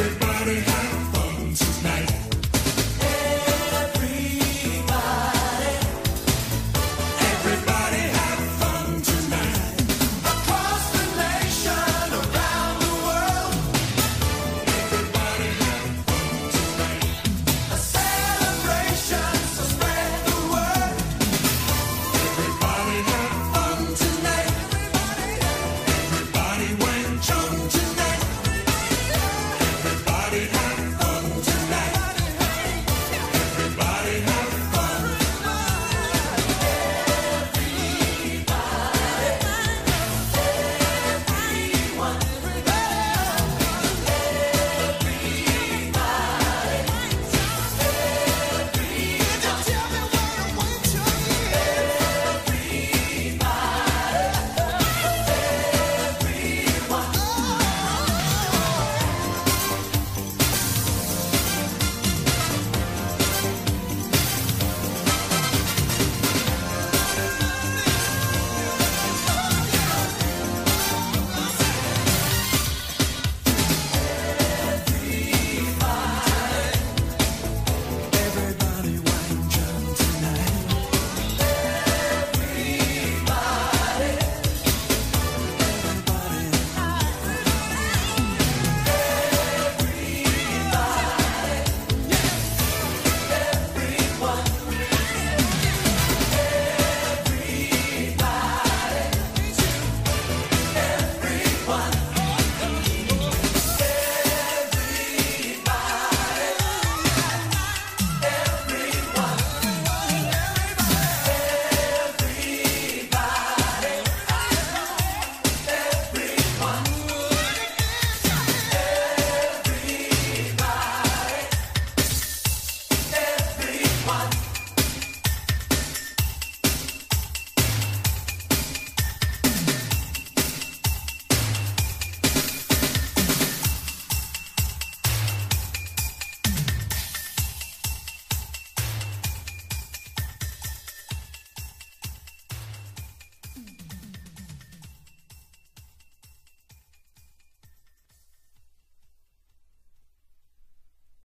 Everybody have fun tonight.